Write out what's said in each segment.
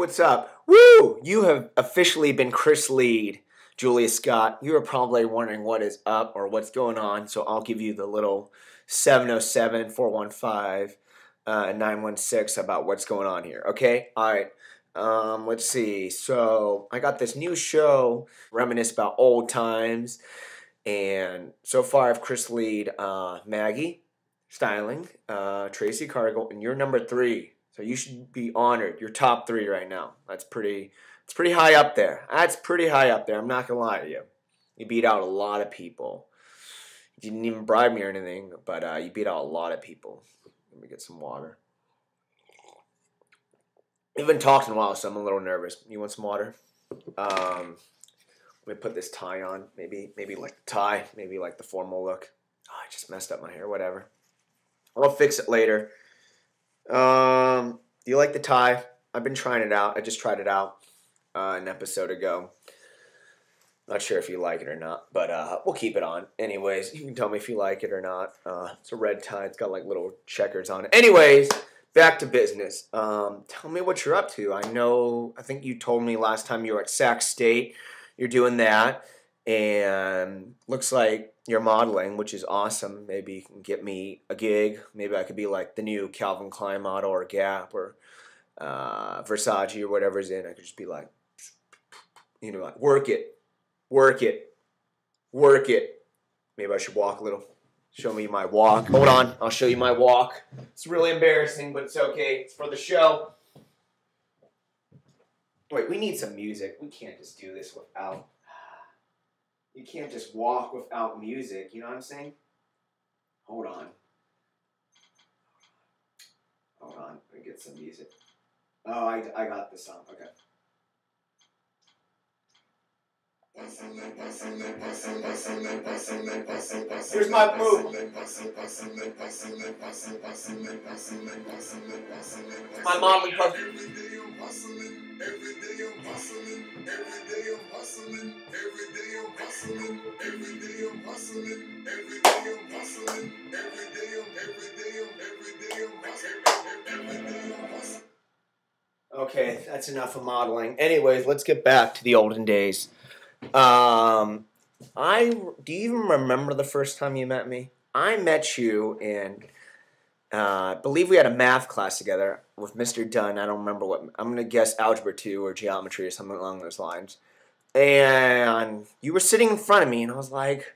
What's up? Woo! You have officially been Chris Lead. Julia Scott, you are probably wondering what is up or what's going on, so I'll give you the little 707 415 uh, 916 about what's going on here, okay? All right. Um, let's see. So, I got this new show, reminisce about old times, and so far I've Chris Lead uh, Maggie Styling, uh, Tracy Cargill, and you're number three. So you should be honored. You're top three right now. That's pretty. It's pretty high up there. That's pretty high up there. I'm not gonna lie to you. You beat out a lot of people. You didn't even bribe me or anything, but uh, you beat out a lot of people. Let me get some water. We haven't talked in a while, so I'm a little nervous. You want some water? Um, let me put this tie on. Maybe, maybe like the tie. Maybe like the formal look. Oh, I just messed up my hair. Whatever. I'll fix it later. Um, do you like the tie? I've been trying it out. I just tried it out uh, an episode ago. Not sure if you like it or not, but uh, we'll keep it on. Anyways, you can tell me if you like it or not. Uh, it's a red tie. It's got like little checkers on it. Anyways, back to business. Um, tell me what you're up to. I know. I think you told me last time you were at Sac State. You're doing that, and looks like you're modeling, which is awesome. Maybe you can get me a gig. Maybe I could be like the new Calvin Klein model or Gap or uh, Versace or whatever's in. I could just be like, you know, like work it, work it, work it. Maybe I should walk a little. Show me my walk. Hold on, I'll show you my walk. It's really embarrassing, but it's okay. It's for the show. Wait, we need some music. We can't just do this without. You can't just walk without music. You know what I'm saying? Hold on. Hold on. Let me get some music. Oh, I, I got this song. Okay. Here's my move. My mom would come. Every day I'm hustling, every day I'm hustling, every day I'm hustling, every day I'm hustling, every day I'm hustling, every day I'm hustling, every day I'm, every day I'm, every day I'm hustling, every day I'm hustling. Okay, that's enough of modeling. Anyways, let's get back to the olden days. Um, I do you even remember the first time you met me? I met you in, uh, I believe we had a math class together with Mr. Dunn. I don't remember what. I'm gonna guess algebra two or geometry or something along those lines. And you were sitting in front of me, and I was like,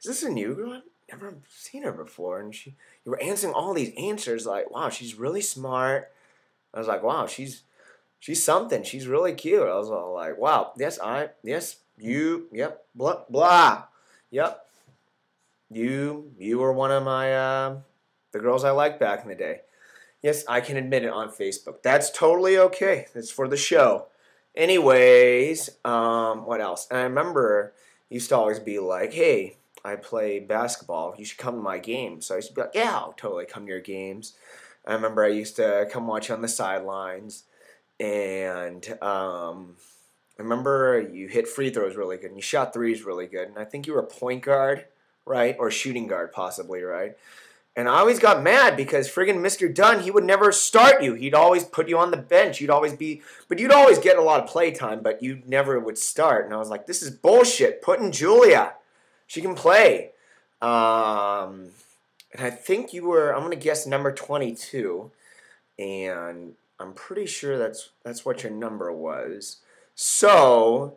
"Is this a new girl? I've never seen her before." And she, you were answering all these answers like, "Wow, she's really smart." I was like, "Wow, she's." She's something. She's really cute. I was all like, "Wow, yes, I, yes, you, yep, blah, blah, yep, you, you were one of my, uh, the girls I liked back in the day. Yes, I can admit it on Facebook. That's totally okay. It's for the show. Anyways, um, what else? And I remember used to always be like, "Hey, I play basketball. You should come to my games." So I used to be like, "Yeah, I'll totally come to your games." I remember I used to come watch on the sidelines, and um, I remember you hit free throws really good, and you shot threes really good, and I think you were a point guard, right, or shooting guard possibly, right? And I always got mad because friggin' Mr. Dunn, he would never start you. He'd always put you on the bench. You'd always be, but you'd always get a lot of play time, but you never would start. And I was like, this is bullshit. Put in Julia. She can play. Um, and I think you were, I'm going to guess number 22. And I'm pretty sure that's that's what your number was. So,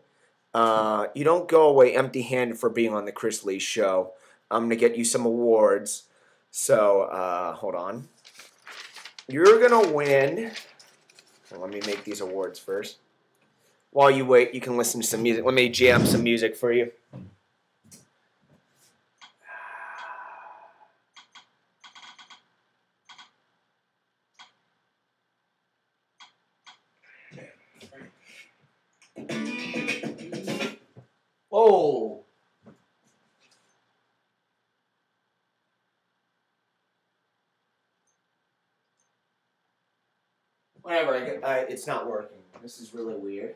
uh, you don't go away empty-handed for being on the Chris Lee show. I'm going to get you some awards. So, uh, hold on. You're going to win. Well, let me make these awards first. While you wait, you can listen to some music. Let me jam some music for you. Oh. Whatever, I, get- I, it's not working. This is really weird.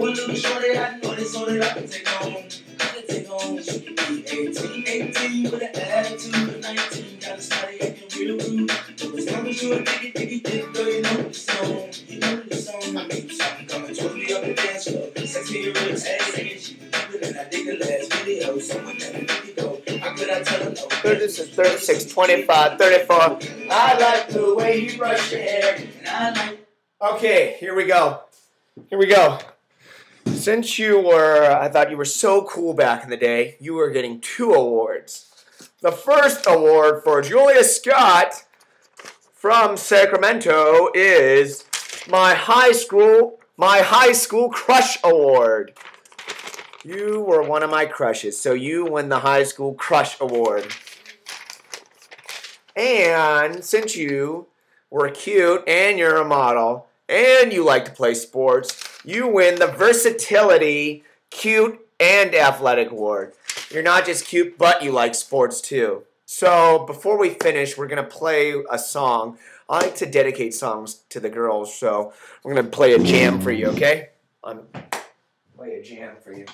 A little shorty, I know this so that I can take home. I can take home. She could be 18, 18 with an attitude, 19, got a snotty acting real rude. As long as you're a diggy, diggy, dick, girl, you know the song. You know the song. I make something coming totally up the dance floor. Sexy, real ass, and she keep it, and I dig the last video. Someone that make it go. How could I tell her no? 36, 36, 25, 34. I like the way you brush your hair. And I like Okay, here we go. Here we go. Since you were, I thought you were so cool back in the day, you were getting two awards. The first award for Julia Scott from Sacramento is my high school my high school crush award. You were one of my crushes, so you win the high school crush award. And since you were cute and you're a model and you like to play sports, you win the versatility cute and athletic award. You're not just cute, but you like sports too. So before we finish, we're gonna play a song. I like to dedicate songs to the girls, so we're gonna play a jam for you, okay? I'm play a jam for you.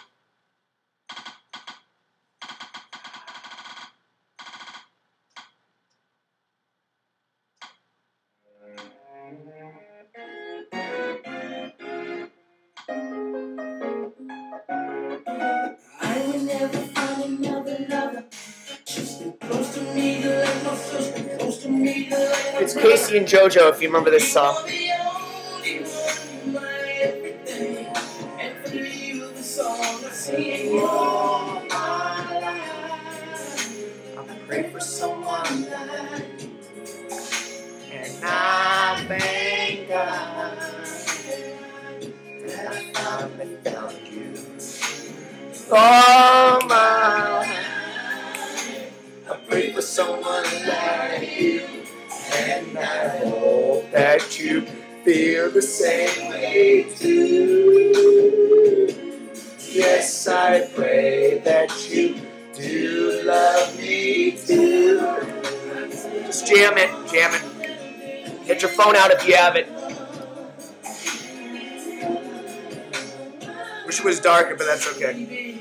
It's K-Ci and JoJo, if you remember this song. You're the only one, my everything. And for me, you're the song I sing all my life. I pray for Someone And I thank God that I found you. All that you feel the same way too. Yes, I pray that you do love me too. Just jam it, jam it. Get your phone out if you have it. Wish it was darker, but that's okay.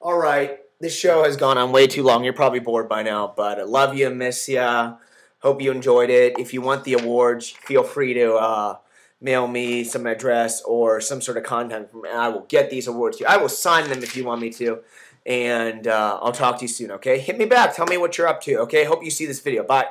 All right, this show has gone on way too long. You're probably bored by now, but I love you, miss ya. Hope you enjoyed it. If you want the awards, feel free to uh, mail me some address or some sort of contact, from- and I will get these awards to you. I will sign them if you want me to, and uh, I'll talk to you soon. Okay, hit me back. Tell me what you're up to. Okay, hope you see this video. Bye.